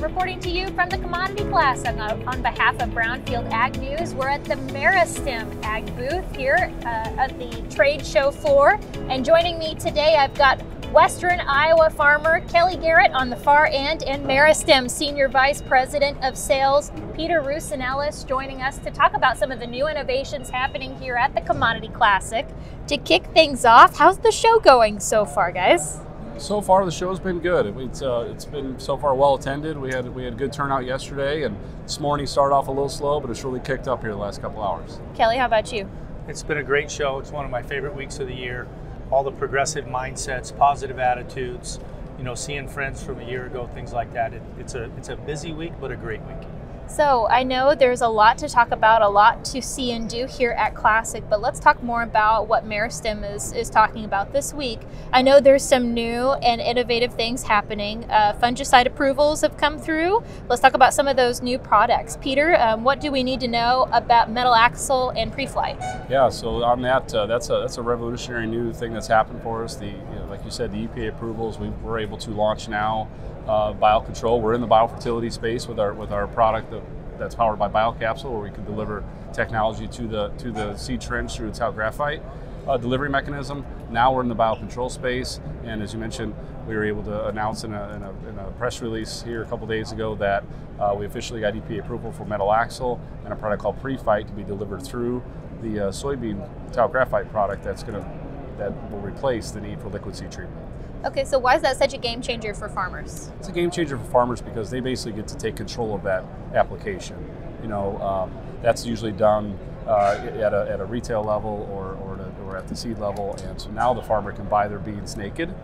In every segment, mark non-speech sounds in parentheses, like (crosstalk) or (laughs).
Reporting to you from the Commodity Class. I'm on behalf of Brownfield Ag News. We're at the Meristem Ag booth here uh, at the trade show floor. And joining me today, I've got Western Iowa farmer Kelly Garrett on the far end and Meristem Senior Vice President of Sales Peter Rousonelo joining us to talk about some of the new innovations happening here at the Commodity Classic. To kick things off, how's the show going so far, guys? So far, the show's been good. It's uh, it's been so far well attended. We had we had good turnout yesterday, and this morning started off a little slow, but it's really kicked up here the last couple hours. Kelly, how about you? It's been a great show. It's one of my favorite weeks of the year. All the progressive mindsets, positive attitudes, you know, seeing friends from a year ago, things like that. It, it's a it's a busy week, but a great week. So I know there's a lot to talk about, a lot to see and do here at Classic, but let's talk more about what Meristem is, is talking about this week. I know there's some new and innovative things happening. Uh, fungicide approvals have come through. Let's talk about some of those new products. Peter, um, what do we need to know about Metalaxyl and pre-flight? Yeah, so on that, uh, that's a that's a revolutionary new thing that's happened for us. The you know, like you said, the EPA approvals we, we're able to launch now uh, biocontrol. We're in the biofertility space with our with our product that's powered by BioCapsule, where we can deliver technology to the to the seed trench through the talc graphite uh, delivery mechanism. Now we're in the biocontrol space, and as you mentioned, we were able to announce in a, in a, in a press release here a couple days ago that uh, we officially got EPA approval for Metalaxyl and a product called Pre-Fight to be delivered through the uh, soybean talc graphite product that's going to that will replace the need for liquid seed treatment. Okay, so why is that such a game changer for farmers? It's a game changer for farmers because they basically get to take control of that application. You know, um, that's usually done uh, at, a, at a retail level or, or, to, or, at the seed level, and so now the farmer can buy their beans naked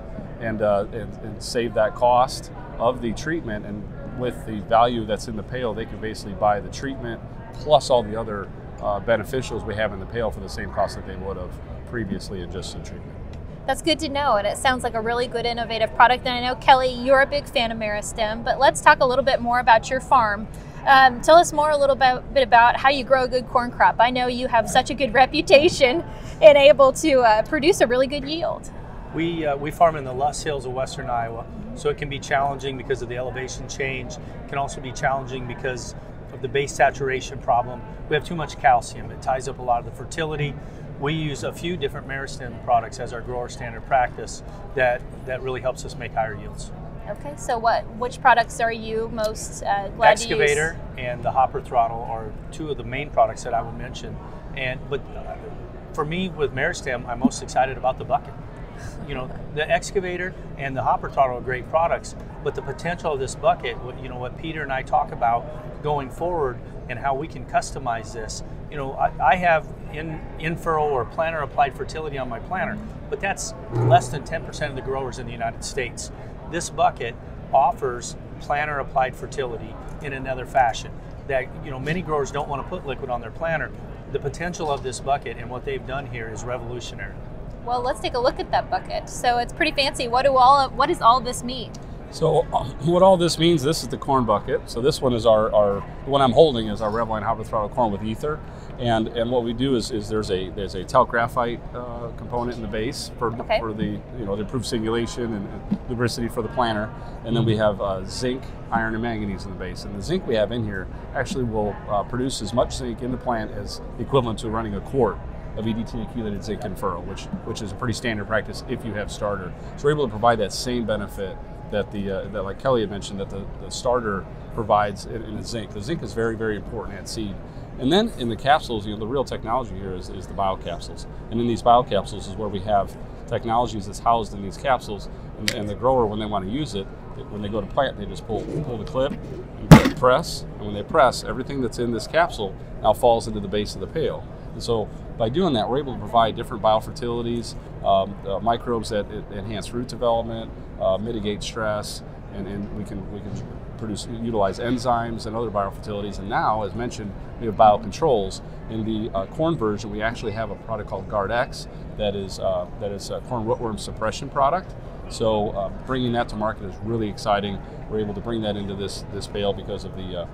and, uh, and, and save that cost of the treatment. And with the value that's in the pail, they can basically buy the treatment plus all the other uh, beneficials we have in the pail for the same cost that they would have previously in just the treatment. That's good to know, and it sounds like a really good innovative product. And I know, Kelly, you're a big fan of Meristem, but let's talk a little bit more about your farm. Um, tell us more a little bit, bit, about how you grow a good corn crop. I know you have such a good (laughs) reputation and able to uh, produce a really good yield. We, uh, we farm in the Loess Hills of Western Iowa, so it can be challenging because of the elevation change. It can also be challenging because of the base saturation problem. We have too much calcium. It ties up a lot of the fertility we use a few different Meristem products as our grower standard practice that, that really helps us make higher yields. Okay, so what which products are you most uh, glad Excavator to use? and the hopper throttle are two of the main products that I will mention. And but uh, for me with Meristem, I'm most excited about the bucket. You know, the excavator and the hopper throttle are great products, but the potential of this bucket, you know, what Peter and I talk about going forward and how we can customize this. You know, I, I have in, in furrow or planter applied fertility on my planter, but that's less than 10% of the growers in the United States. This bucket offers planter applied fertility in another fashion that you know many growers don't want to put liquid on their planter. The potential of this bucket and what they've done here is revolutionary. Well, let's take a look at that bucket. So it's pretty fancy. What do all what does all this mean? So uh, what all this means, this is the corn bucket. So this one is our, our the one I'm holding is our Revline Hopper Throttle corn with ether. And and what we do is, is there's a there's a talc graphite uh, component in the base for, okay. for the you know the improved singulation and, and lubricity for the planter, and then we have uh, zinc, iron, and manganese in the base. And the zinc we have in here actually will uh, produce as much zinc in the plant as equivalent to running a quart of EDTA chelated zinc in furrow, which which is a pretty standard practice if you have starter. So we're able to provide that same benefit that the uh, that like Kelly had mentioned that the, the starter provides in, in the zinc. The zinc is very very important at seed. And then in the capsules, you know, the real technology here is, is the biocapsules. And in these biocapsules is where we have technologies that's housed in these capsules. And, and the grower, when they want to use it, when they go to plant, they just pull pull the clip and press. And when they press, everything that's in this capsule now falls into the base of the pail. And so by doing that, we're able to provide different biofertilities, um, uh, microbes that enhance root development, uh, mitigate stress, and, and we can we can produce utilize enzymes and other biofertilities. And now, as mentioned, we have biocontrols. In the uh, corn version, we actually have a product called GuardX that is uh, that is a corn rootworm suppression product. So uh, bringing that to market is really exciting. We're able to bring that into this this bale because of the uh,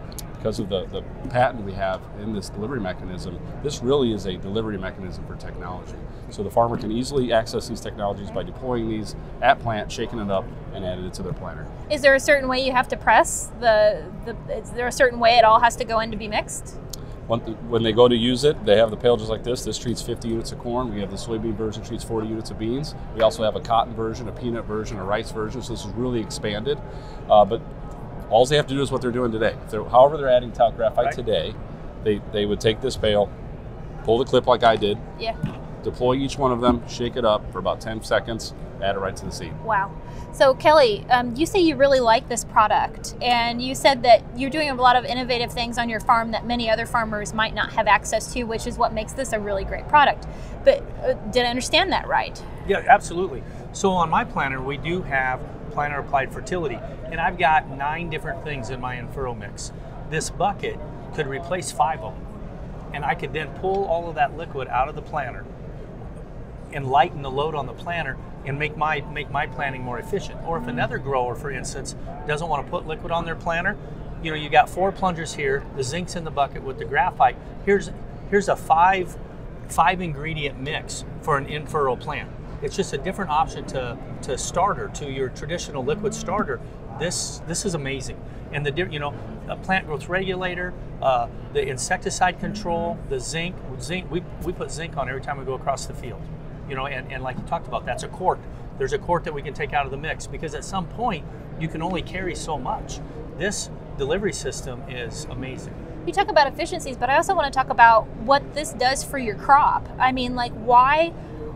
because of the, the patent we have in this delivery mechanism, this really is a delivery mechanism for technology. So the farmer can easily access these technologies by deploying these at plant, shaking it up, and adding it to their planter. Is there a certain way you have to press the, the is there a certain way it all has to go in to be mixed? When they go to use it, they have the pail just like this. This treats 50 units of corn. We have the soybean version treats 40 units of beans. We also have a cotton version, a peanut version, a rice version. So this is really expanded. Uh, but all they have to do is what they're doing today. They're, however, they're adding talc graphite right. today, they, they would take this pail, pull the clip like I did, yeah. deploy each one of them, shake it up for about 10 seconds, add it right to the seed. Wow. So, Kelly, um, you say you really like this product, and you said that you're doing a lot of innovative things on your farm that many other farmers might not have access to, which is what makes this a really great product. But uh, did I understand that right? Yeah, absolutely. So, on my planter, we do have planter applied fertility, and I've got nine different things in my in-furrow mix. This bucket could replace five of them, and I could then pull all of that liquid out of the planter and lighten the load on the planter and make my make my planting more efficient. Or if another grower, for instance, doesn't want to put liquid on their planter, you know, you got four plungers here, the zinc's in the bucket with the graphite. Here's here's a five five ingredient mix for an in-furrow plant. It's just a different option to to starter to your traditional liquid starter. This this is amazing, and the you know, a plant growth regulator, uh, the insecticide control, the zinc zinc. We we put zinc on every time we go across the field you know, and, and like you talked about, that's a quart. There's a quart that we can take out of the mix because at some point you can only carry so much. This delivery system is amazing. You talk about efficiencies, but I also want to talk about what this does for your crop. I mean, like why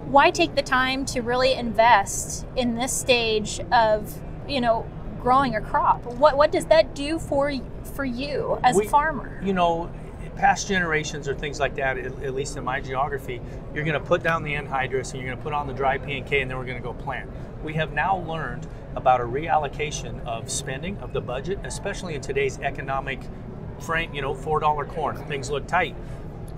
why take the time to really invest in this stage of, you know, growing a crop? What what does that do for for you as we, a farmer? You know, past generations or things like that, at, at least in my geography, you're going to put down the anhydrous and you're going to put on the dry P and K, and then we're going to go plant. We have now learned about a reallocation of spending of the budget, especially in today's economic frame. You know, four dollar corn, things look tight.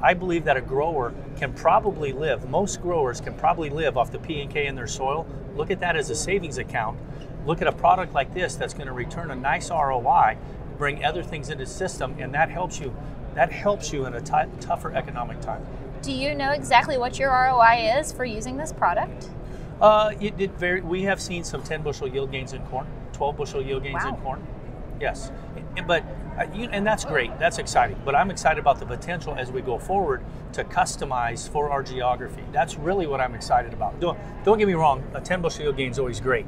I believe that a grower can probably live. Most growers can probably live off the P and K in their soil. Look at that as a savings account. Look at a product like this that's going to return a nice ROI, bring other things into the system, and that helps you that helps you in a t- tougher economic time. Do you know exactly what your ROI is for using this product? Uh, it, it very, we have seen some 10 bushel yield gains in corn, 12 bushel yield gains wow. in corn. Yes, but and that's great. That's exciting. But I'm excited about the potential as we go forward to customize for our geography. That's really what I'm excited about. Don't don't get me wrong. A 10 bushel yield gain is always great,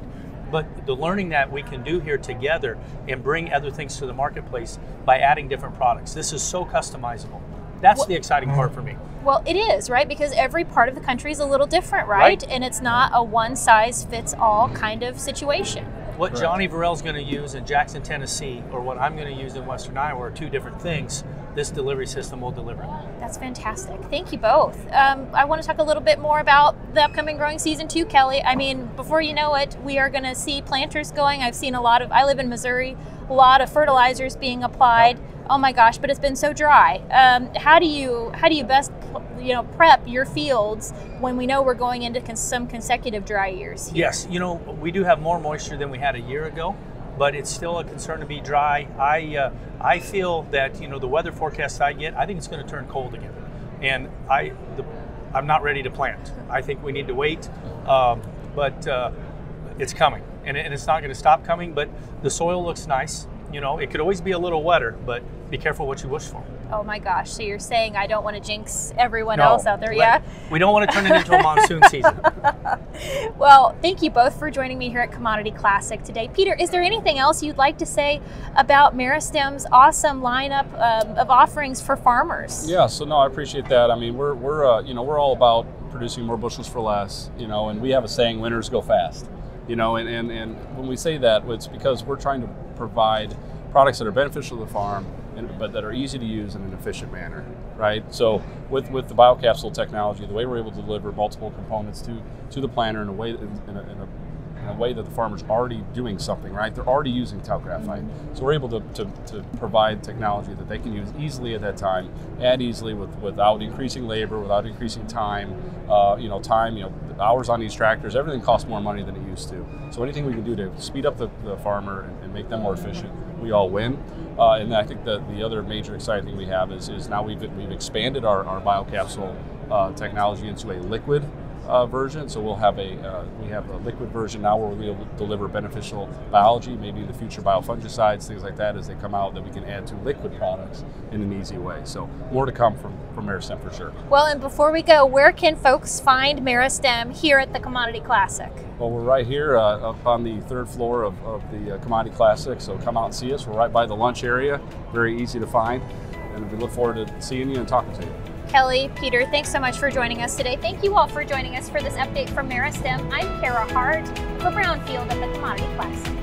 but the learning that we can do here together and bring other things to the marketplace by adding different products. This is so customizable. That's well, the exciting part for me. Well, it is, right? Because every part of the country is a little different, right? right. And it's not a one size fits all kind of situation. What Johnny Verell's going to use in Jackson, Tennessee, or what I'm going to use in Western Iowa are two different things this delivery system will deliver. That's fantastic. Thank you both. Um, I want to talk a little bit more about the upcoming growing season too, Kelly. I mean, before you know it, we are going to see planters going. I've seen a lot of. I live in Missouri. A lot of fertilizers being applied. Yep. Oh my gosh! But it's been so dry. Um, how do you how do you best you know prep your fields when we know we're going into some consecutive dry years? Yes, you know we do have more moisture than we had a year ago but it's still a concern to be dry. I uh, I feel that you know the weather forecast I get, I think it's going to turn cold again, and I the, I'm not ready to plant. I think we need to wait, um, but uh, it's coming, and, and it's not going to stop coming. But the soil looks nice. You know, it could always be a little wetter, but be careful what you wish for. Oh my gosh! So you're saying I don't want to jinx everyone no, else out there, yeah? We don't want to turn it into a monsoon season. (laughs) (laughs) well, thank you both for joining me here at Commodity Classic today. Peter, is there anything else you'd like to say about Meristem's awesome lineup um, of offerings for farmers? Yeah. So no, I appreciate that. I mean, we're we're uh, you know we're all about producing more bushels for less. You know, and we have a saying: "Winners go fast." You know, and, and, and when we say that, it's because we're trying to provide products that are beneficial to the farm but that are easy to use in an efficient manner, right? So with, with the biocapsule technology, the way we're able to deliver multiple components to, to the planter in a way in, in, a, in, a, in a way that the farmer's already doing something, right? They're already using talc graphite. So we're able to, to, to, provide technology that they can use easily at that time, add easily with, without increasing labor, without increasing time, uh, you know, time, you know, hours on these tractors, everything costs more money than it used to. So anything we can do to speed up the, the farmer and, and make them more efficient we all win. Uh, and I think the, the other major exciting thing we have is, is now we've, we've expanded our, our biocapsule uh, technology into a liquid uh, version. So we'll have a uh, we have a liquid version now where we'll be able to deliver beneficial biology, maybe in the future biofungicides, things like that, as they come out that we can add to liquid products in an easy way. So more to come from from Meristem for sure. Well, and before we go, where can folks find Meristem here at the Commodity Classic? Well, we're right here uh, up on the third floor of, of the uh, Commodity Classic, so come out and see us. We're right by the lunch area, very easy to find, and we look forward to seeing you and talking to you. Kelly, Peter, thanks so much for joining us today. Thank you all for joining us for this update from Meristem. I'm Carah Hart for Brownfield at the Commodity Classic.